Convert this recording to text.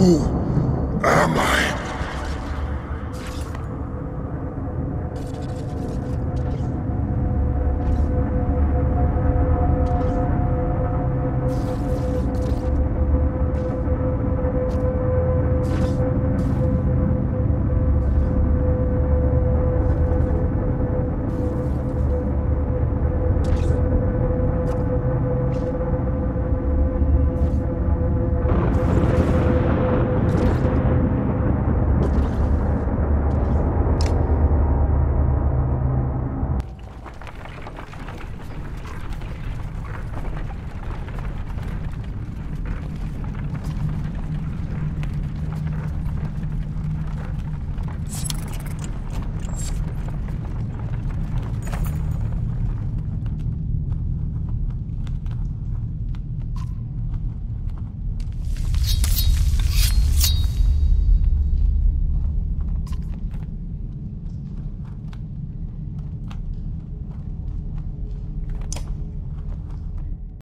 嗯